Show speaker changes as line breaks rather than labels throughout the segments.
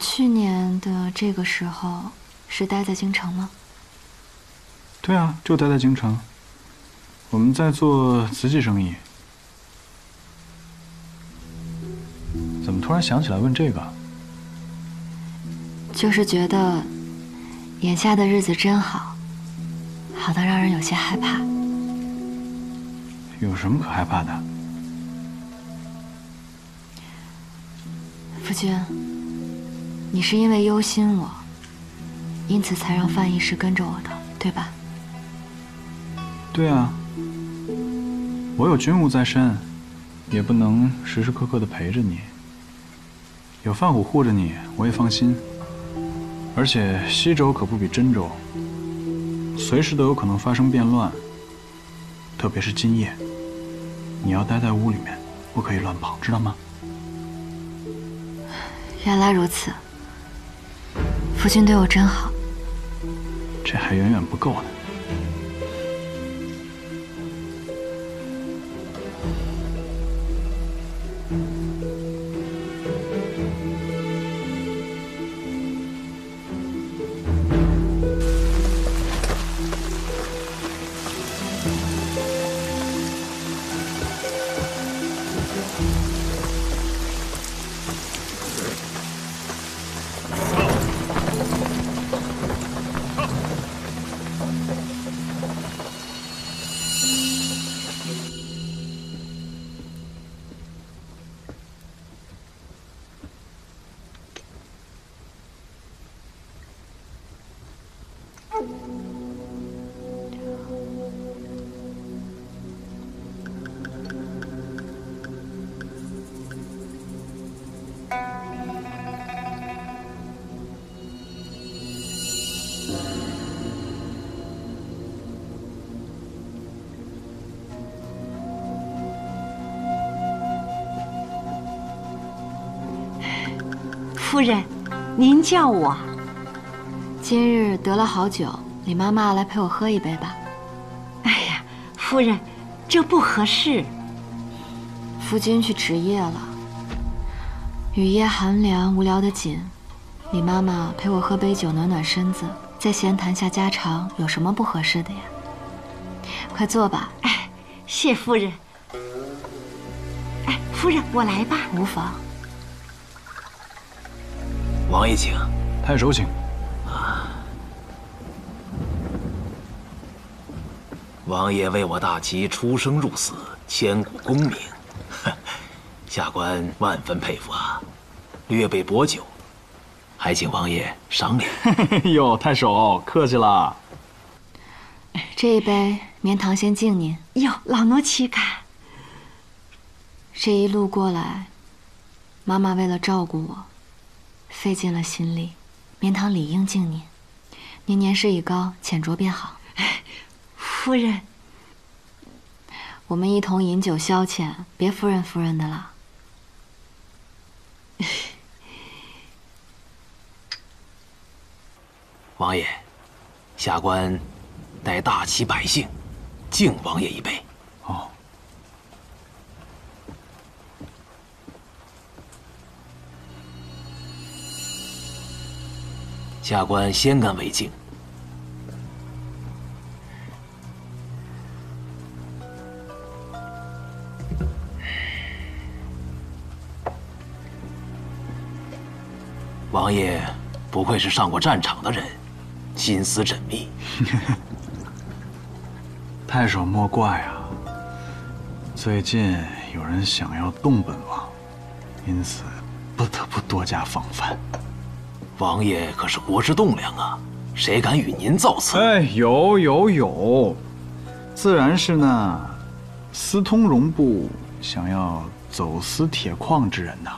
去年的这个时候是待在京城吗？
对啊，就待在京城。我们在做瓷器生意。怎么突然想起来问这个？
就是觉得眼下的日子真好，好到让人有些害怕。
有什么可害怕的？
夫君，你是因为忧心我，因此才让范医师跟着我的，对吧？
对啊，我有军务在身，也不能时时刻刻的陪着你。有范虎护着你，我也放心。而且西周可不比真州，随时都有可能发生变乱。特别是今夜，你要待在屋里面，不可以乱跑，知道吗？
原来如此，夫君对我真好。
这还远远不够呢。
夫人，您叫我。
今日得了好酒，李妈妈来陪我喝一杯吧。
哎呀，夫人，这不合适。
夫君去值夜了，雨夜寒凉，无聊的紧。李妈妈陪我喝杯酒，暖暖身子，再闲谈下家常，有什么不合适的呀？快坐吧。
哎，谢夫人。哎，夫人，我来吧。
无妨。
王爷请，
太守请。
王爷为我大齐出生入死，千古功名，下官万分佩服啊！略备薄酒，还请王爷赏脸。
哟，太守客气了。
这一杯，绵堂先敬您。
哟，老奴岂敢？
这一路过来，妈妈为了照顾我，费尽了心力，绵堂理应敬您。您年事已高，浅酌便好。
夫人，
我们一同饮酒消遣，别夫人夫人的了。
王爷，下官代大齐百姓敬王爷一杯。下官先干为敬。王爷不愧是上过战场的人心思缜密。
太守莫怪啊最近有人想要动本王因此不得不多加防范。
王爷可是国之栋梁啊，谁敢与您造次？
哎，有有有，自然是那私通荣部想要走私铁矿之人呐。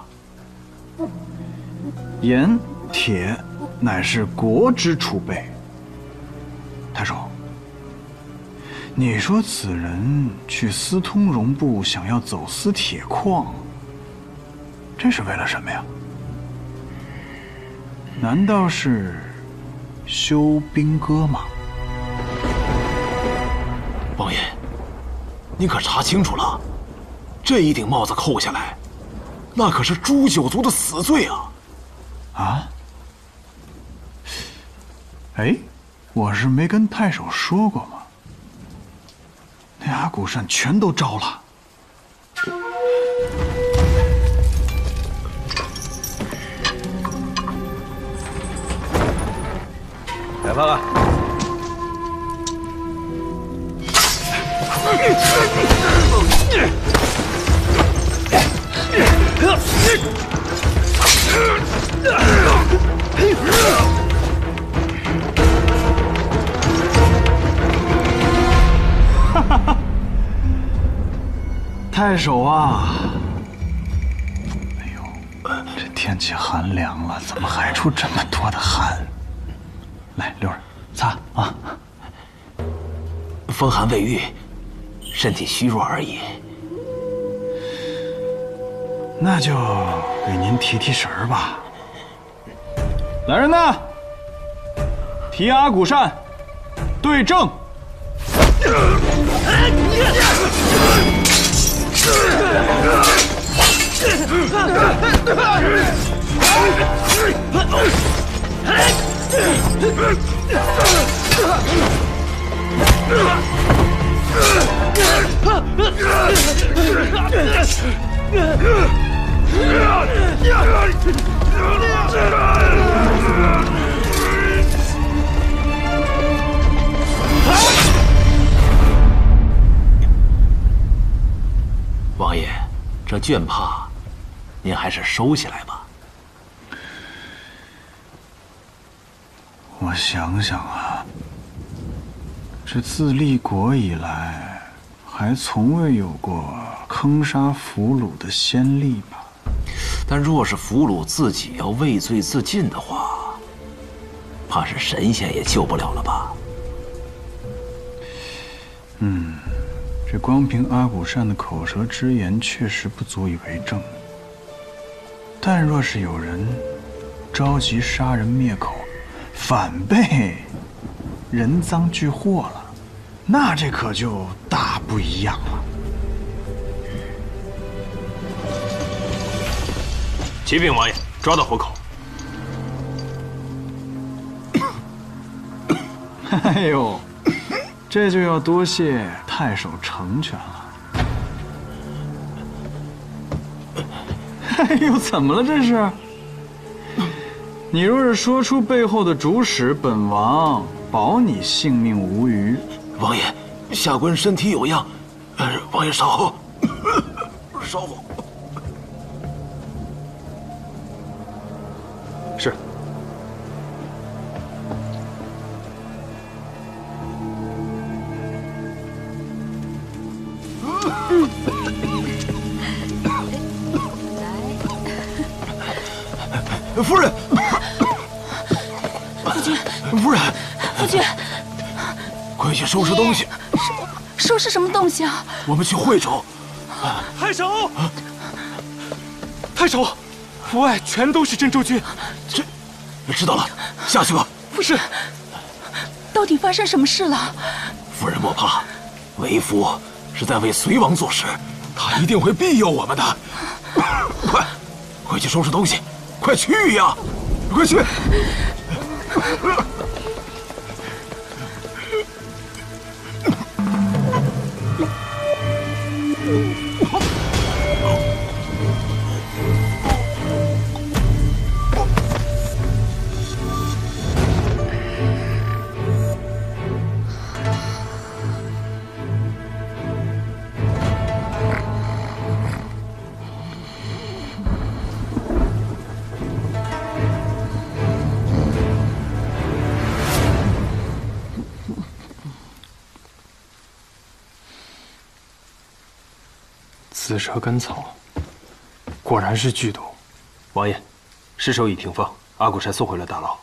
盐铁乃是国之储备。太守，你说此人去私通荣部，想要走私铁矿，这是为了什么呀？难道是修兵戈吗？
王爷，您可查清楚了，这一顶帽子扣下来，那可是诛九族的死罪啊！
啊？哎，我是没跟太守说过吗？那阿古善全都招了。
来饭了。
太守啊！哎呦，这天气寒凉了，怎么还出这么多的汗？来，六儿，擦啊！
风寒未愈，身体虚弱而已。
那就给您提提神儿吧。来人呐！提阿古善，对正。
王爷，这绢帕，您还是收起来吧。
我想想啊，这自立国以来，还从未有过坑杀俘虏的先例吧？
但若是俘虏自己要畏罪自尽的话，怕是神仙也救不了了吧？
嗯，这光凭阿古善的口舌之言，确实不足以为证。但若是有人着急杀人灭口，反被人赃俱获了，那这可就大不一样了。
启禀王爷，抓到活口。
哎呦，这就要多谢太守成全了。哎呦，怎么了这是？你若是说出背后的主使，本王保你性命无虞。
王爷，下官身体有恙，呃，王爷稍后，稍后。
是。
夫人，去收拾东西，
收拾什么东西啊？
我们去惠州。
太守，太守，府外全都是珍州军。
这，知道了，下去吧。
不是，
到底发生什么事了？
夫人莫怕，为夫是在为隋王做事，他一定会庇佑我们的。快，快去收拾东西，快去呀，快去！
蛇根草，果然是剧毒。
王爷，尸首已停放，阿古山送回了大牢。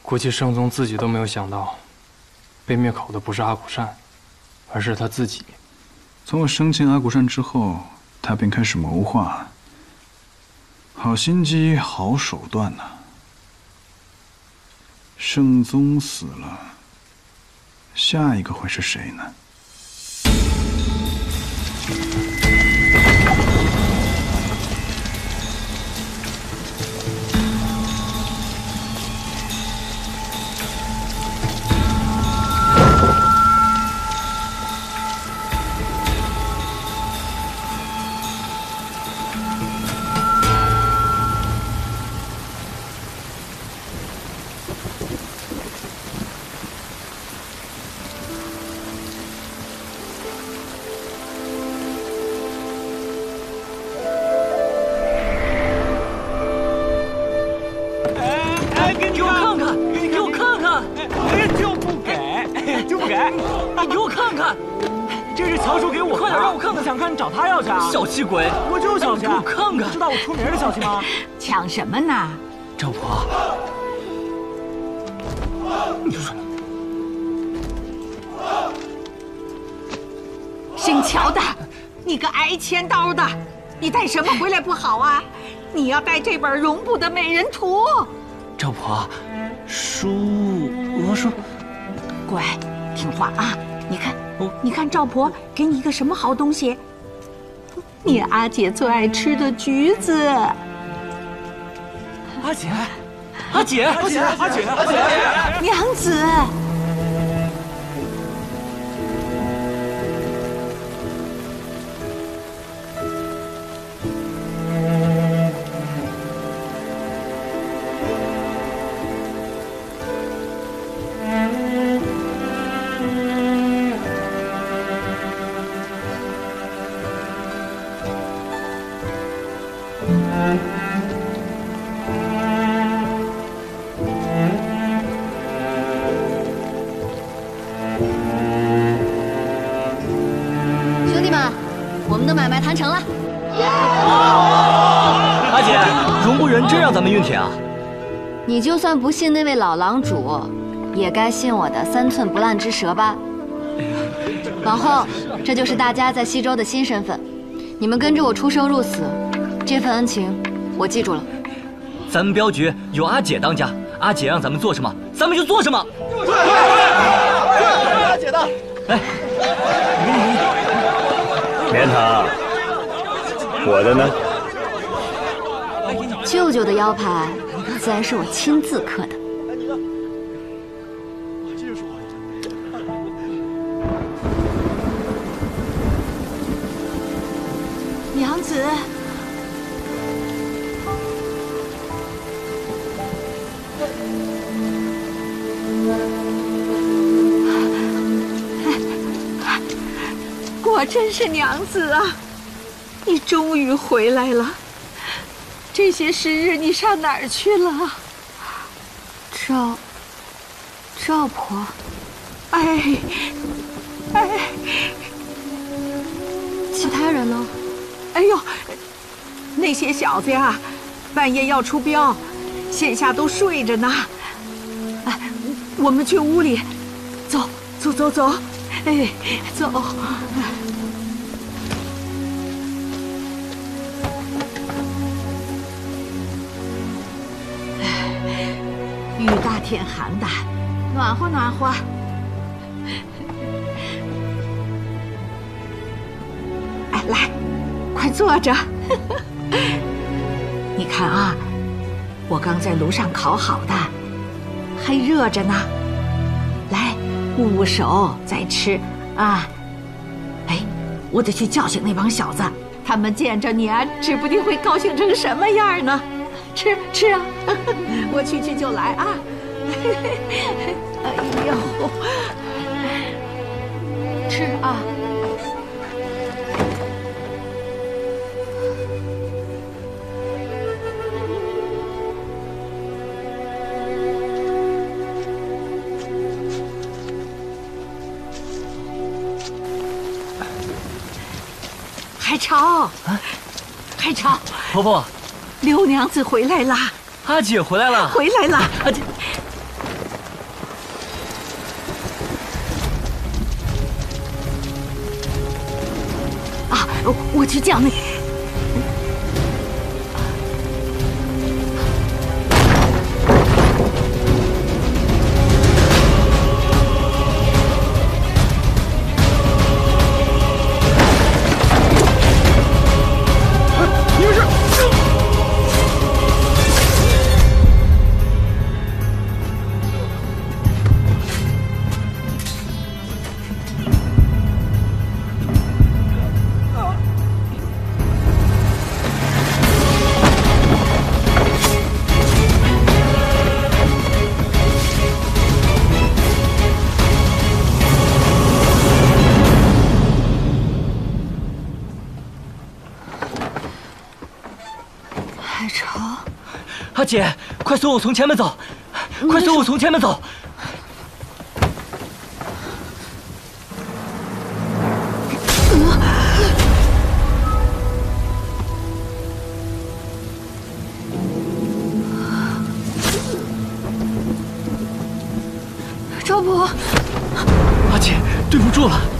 估计圣宗自己都没有想到，被灭口的不是阿古善，而是他自己。
从我生擒阿古善之后，他便开始谋划。好心机，好手段呐！圣宗死了，下一个会是谁呢？
小
抢什么呢？
赵婆，你说
姓乔的，你个挨千刀的，你带什么回来不好啊？你要带这本容布的美人图。
赵婆，书，我说，
乖，听话啊！你看，你看赵婆给你一个什么好东西？你阿姐最爱吃的橘子，
阿姐，阿姐，阿姐，阿姐，阿姐，
娘子。
你就算不信那位老郎主，也该信我的三寸不烂之舌吧。往后，这就是大家在西周的新身份。你们跟着我出生入死，这份恩情我记住了。
咱们镖局有阿姐当家，阿姐让咱们做什么，咱们就做什么。
对对，阿姐的。
哎，
莲堂，我的呢？
舅舅的腰牌。自然是我亲自刻的。
娘子，果真是娘子啊！你终于回来了。这些时日你上哪儿去了？
赵赵婆，
哎哎，
其他人呢？
哎呦，那些小子呀，半夜要出镖，现下都睡着呢。哎，我们去屋里，走走走走，哎，走。天寒的，暖和暖和。哎，来，快坐着。你看啊，我刚在炉上烤好的，还热着呢。来，捂捂手再吃啊。哎，我得去叫醒那帮小子，他们见着你啊，指不定会高兴成什么样呢。吃吃啊！我去去就来啊！哎呦，吃啊！海潮，海潮，
婆婆，
刘娘子回来啦！
阿姐回来了，
回来了！
阿姐，
去叫那。
姐，快随我从前面走，快随我从前面走。
赵伯，
阿姐，对不住了。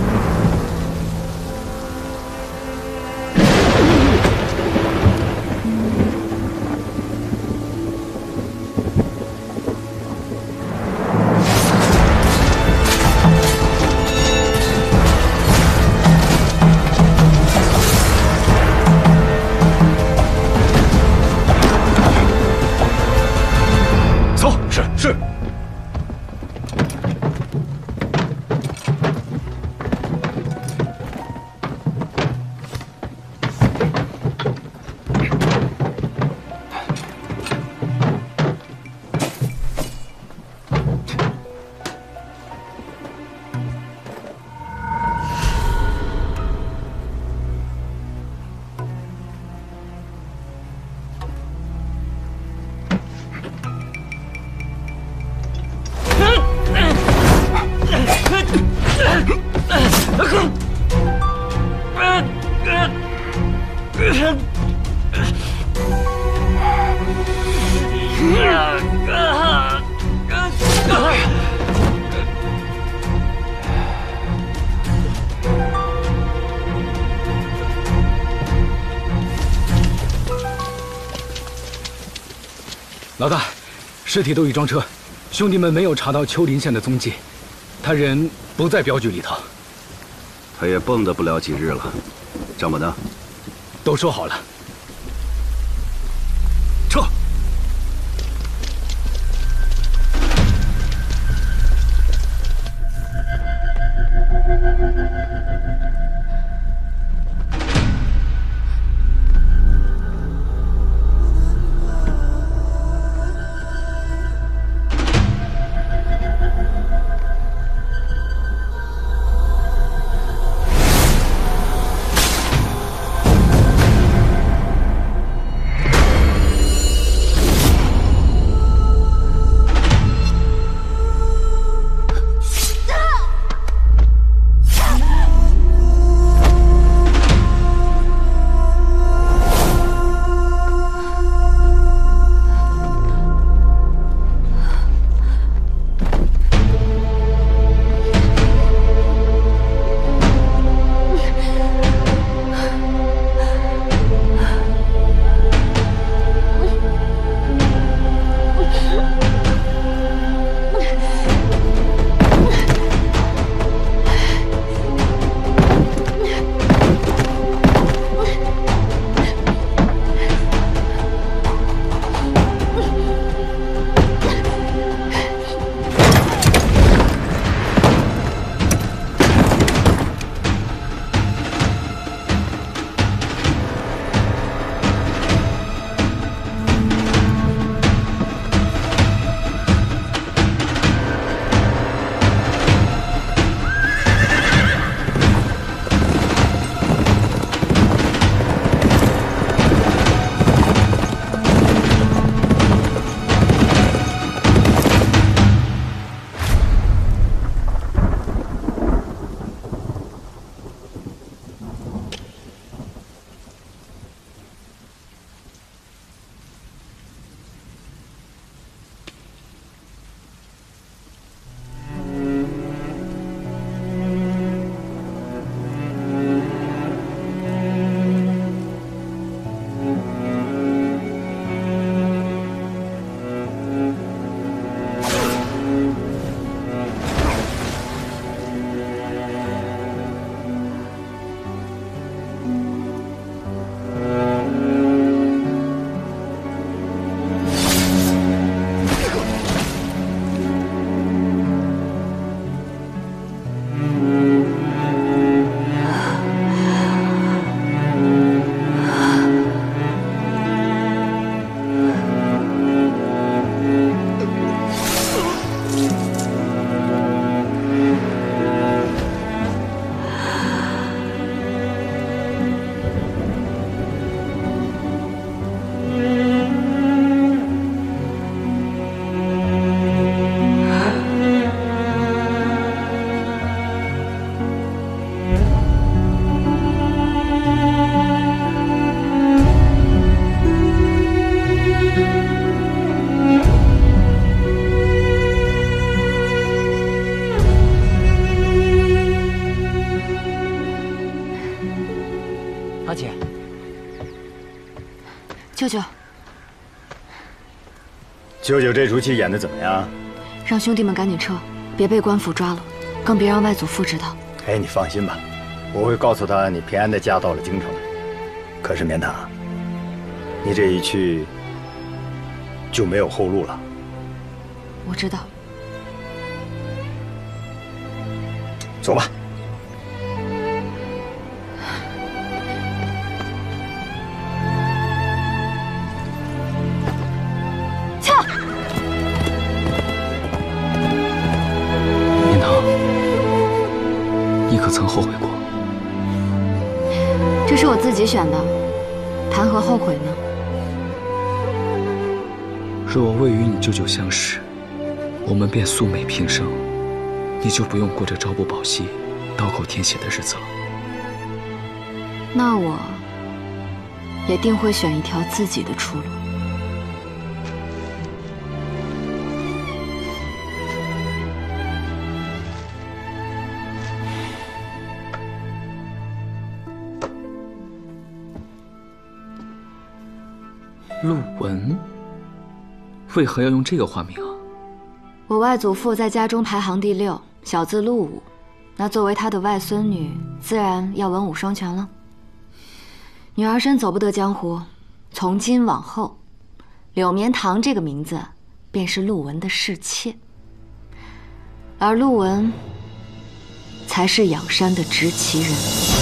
老大，尸体都已装车，兄弟们没有查到丘陵县的踪迹，他人不在镖局里头。
他也蹦跶不了几日了，账本呢？
都收好了。
舅舅
这出戏演的怎么样？
让兄弟们赶紧撤，别被官府抓了，更别让外祖父知道。
哎，你放心吧，我会告诉他你平安的嫁到了京城。可是棉堂，你这一去就没有后路了。
后悔过？
这是我自己选的，谈何后悔呢？
若我未与你舅舅相识，我们便素昧平生。你就不用过着朝不保夕、刀口舔血的日子了。
那我也定会选一条自己的出路。
文，为何要用这个花名啊？
我外祖父在家中排行第六，小字陆武。那作为他的外孙女，自然要文武双全了。女儿身走不得江湖，从今往后，柳绵堂这个名字便是陆文的侍妾，而陆文才是养山的执旗人。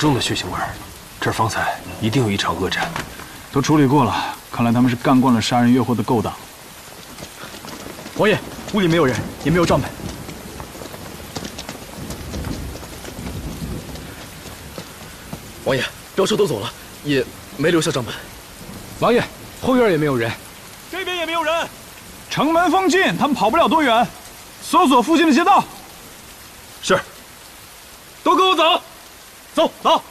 重的血腥味儿，这儿方才一定有一场恶战，
都处理过了。看来他们是干惯了杀人越货的勾当。
王爷，屋里没有人，也没有账本。
王爷，镖车都走了，也没留下账本。
王爷，后院也没有人，
这边也没有人。
城门封禁，他们跑不了多远。搜索附近的街道。
是。都跟我走。走走。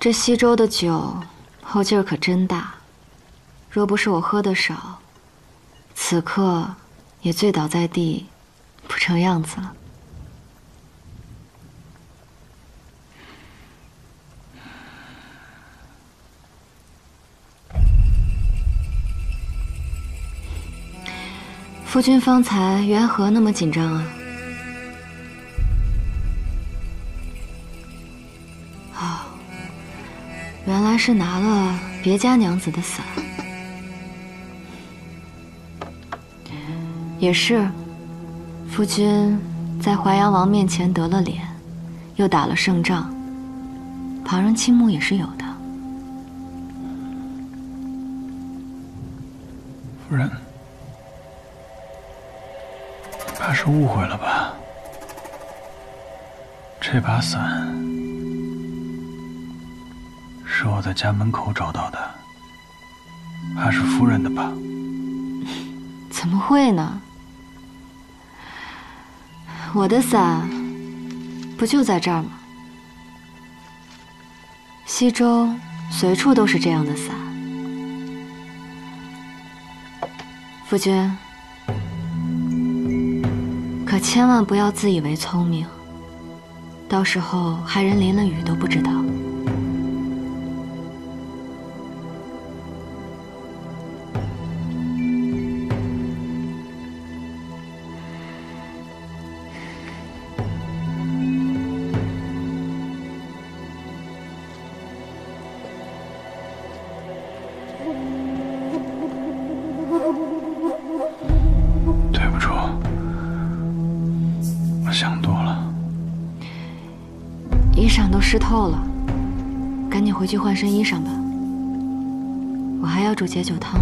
这西周的酒后劲儿可真大，若不是我喝的少，此刻也醉倒在地，不成样子了。夫君方才缘何那么紧张啊？是拿了别家娘子的伞。也是，夫君在淮阳王面前得了脸，又打了胜仗，旁人倾慕也是有的。
夫人。怕是误会了吧？这把伞我在家门口找到的，还是夫人的吧？
怎么会呢？我的伞不就在这儿吗？西周随处都是这样的伞，夫君。可千万不要自以为聪明，到时候害人淋了雨都不知道。身衣裳吧。我还要煮解酒汤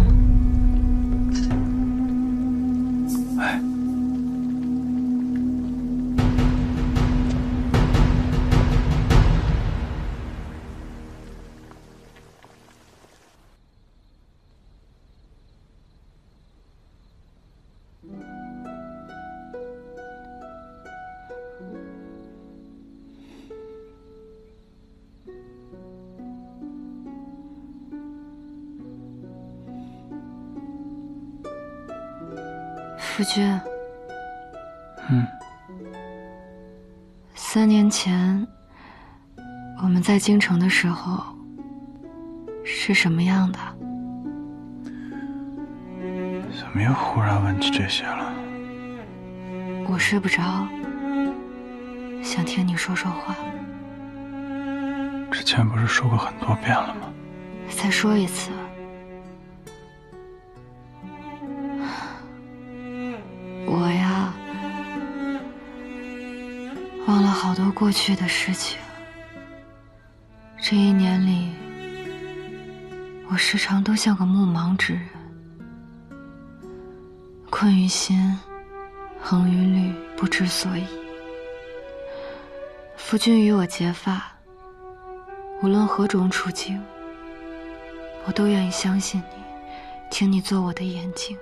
三年前我们在京城的时候是什么样的？
怎么又忽然问起这些了？
我睡不着，想听你说说话。
之前不是说过很多遍了吗？
再说一次。过去的事情，这一年里，我时常都像个目盲之人，困于心，横于虑，不知所以。夫君与我结发，无论何种处境，我都愿意相信你，请你做我的眼睛。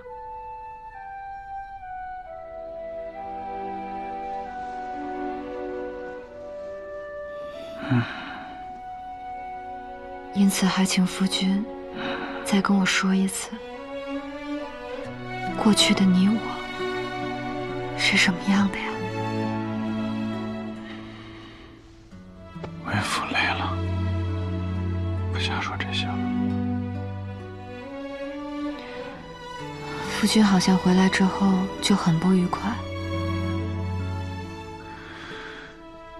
因此，还请夫君再跟我说一次，过去的你我是什么样的呀？
我也服累了，不想说这些了。
夫君好像回来之后就很不愉快。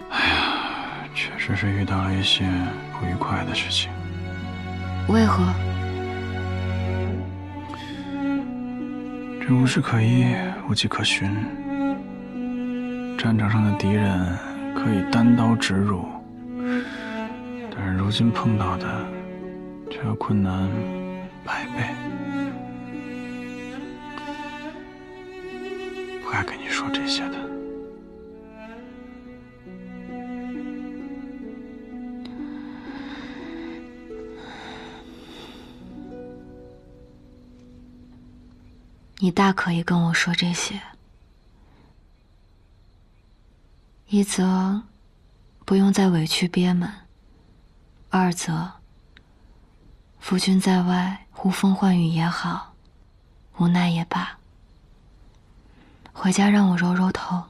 哎呀，确实是遇到了一些不愉快的事情。
为何？
这无事可依，无迹可寻。战场上的敌人可以单刀直入，但是如今碰到的却要困难你
大可以跟我说这些，一则不用再委屈憋闷，二则，夫君在外呼风唤雨也好，无奈也罢，回家让我揉揉头，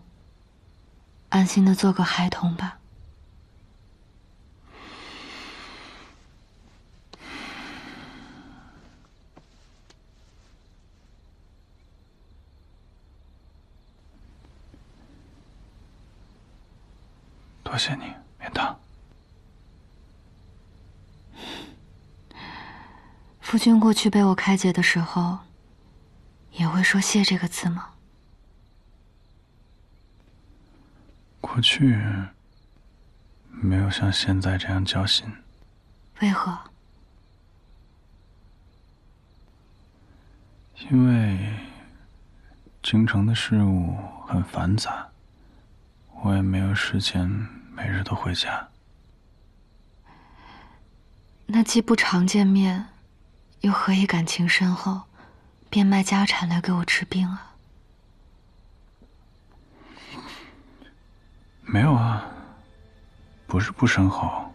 安心的做个孩童吧。
多谢你，免堂。
夫君过去被我开解的时候，也会说“谢”这个字吗？
过去没有像现在这样交心。
为何？
因为京城的事物很繁杂，我也没有时间。每日都回家，
那既不常见面，又何以感情深厚，变卖家产来给我治病啊？
没有啊，不是不深厚。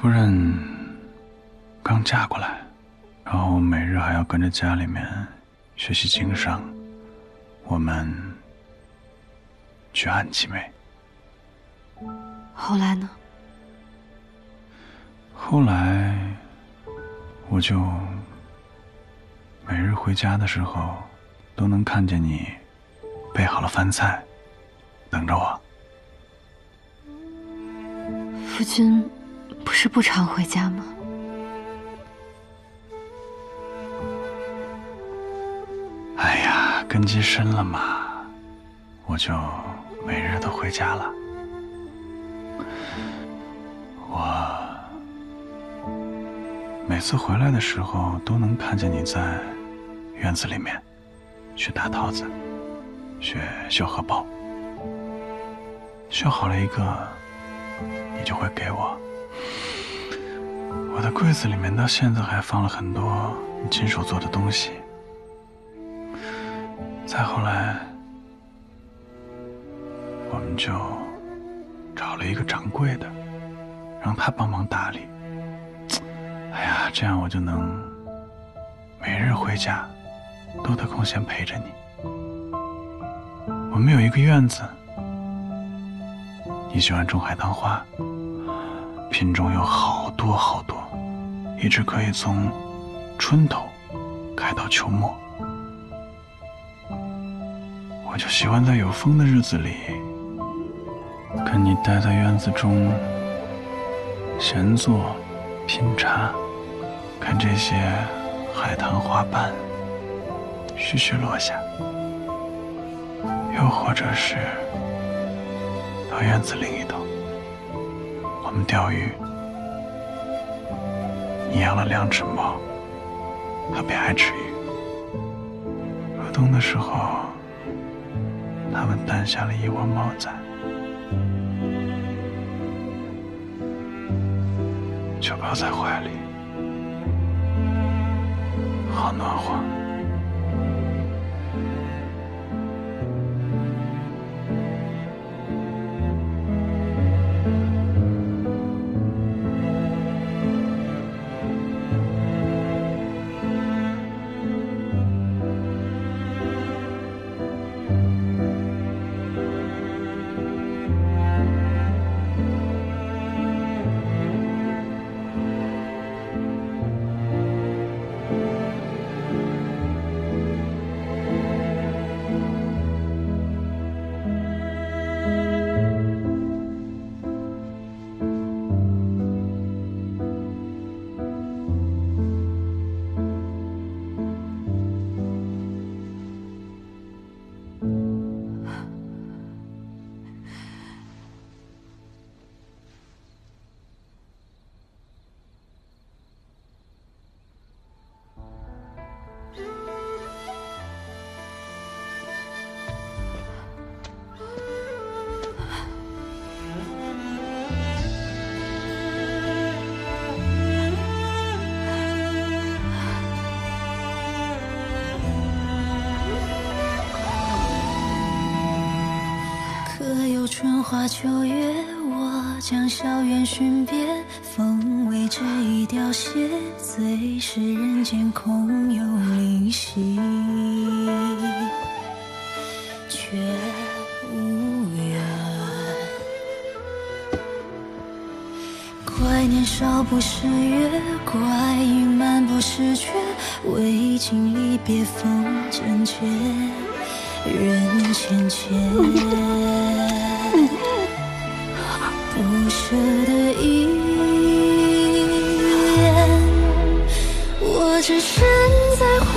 夫人刚嫁过来，然后每日还要跟着家里面学习经商，我们。举案齐眉。
后来呢？
后来，我就每日回家的时候，都能看见你备好了饭菜，等着我。
夫君不是不常回家吗？
哎呀，根基深了嘛，我就。每日都回家了，我每次回来的时候都能看见你在院子里面去打桃子，学绣荷包，绣好了一个，你就会给我。我的柜子里面到现在还放了很多你亲手做的东西。再后来。就找了一个掌柜的，让他帮忙打理。哎呀，这样我就能每日回家都得空闲陪着你。我们有一个院子，你喜欢种海棠花，品种有好多好多，一直可以从春头开到秋末。我就喜欢在有风的日子里。跟你待在院子中，闲坐、品茶，看这些海棠花瓣徐徐落下；又或者是到院子另一头，我们钓鱼。你养了两只猫，特别爱吃鱼。入冬的时候，它们诞下了一窝猫崽。就抱在怀里，好暖和。
花秋月，我将校园寻遍，风为这一凋谢，最是人间空有灵犀，却无缘。怪年少不识月，怪隐瞒不识缺，未经离别风渐渐，人渐渐。不舍的一眼，我只身在荒，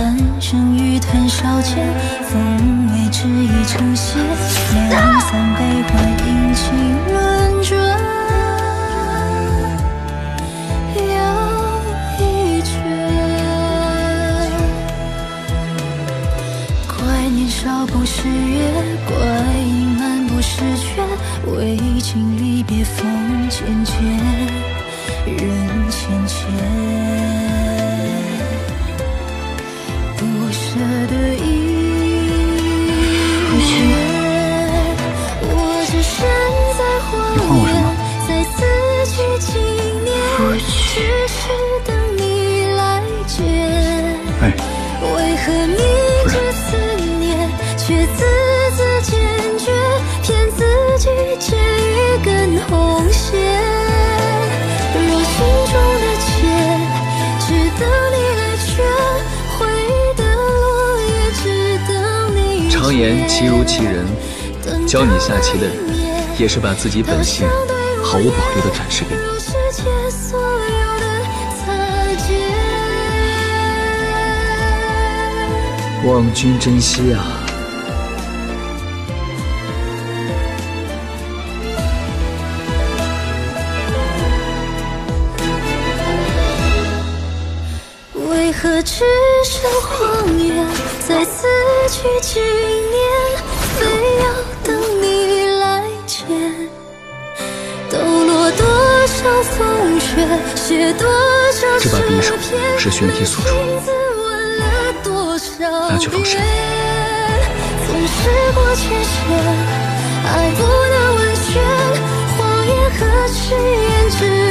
半生于炭烧间，风味只已成仙，两三杯换阴晴轮转，又一圈。怪年少不识月，怪隐瞒不识缺，未经离别风渐渐。
言棋如其人，教你下棋的人，也是把自己本性毫无保留的展示给你。望君珍惜啊！
为何只剩荒原，再次去纪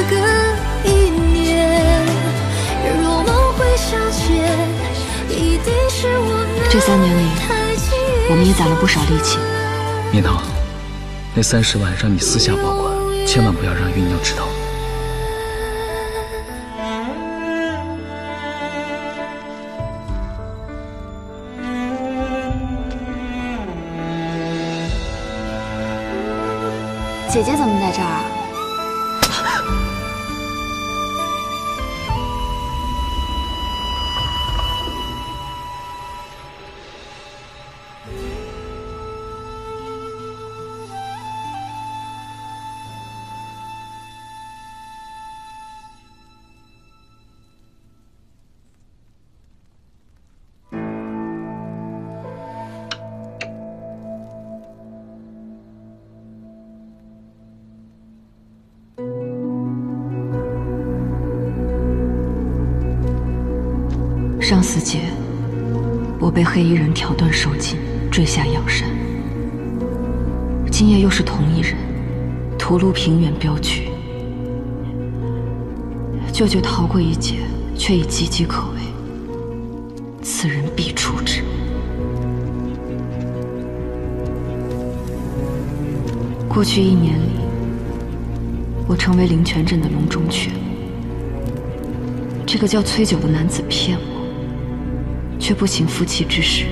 隔一年。若梦会相见，一定是我们
这三年里，我们也攒了不少力气。
蜜桃，那三十万让你私下保管，千万不要让芸娘知道。
姐姐怎么在这儿？上巳节，我被黑衣人挑断手筋，坠下阳山。今夜又是同一人，屠戮平原镖局。舅舅逃过一劫，却已岌岌可危，此人必处之。过去一年里，我成为灵泉镇的笼中雀。这个叫崔九的男子骗我，却不请夫妻之事，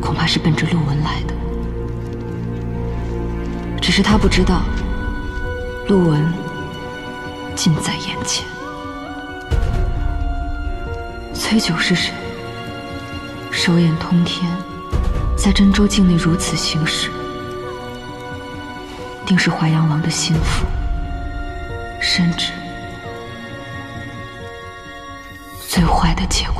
恐怕是奔着陆文来的。只是他不知道，陆文近在眼前。崔九是谁？手眼通天，在真州境内如此行事，定是淮阳王的心腹，甚至最坏的结果。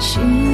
心。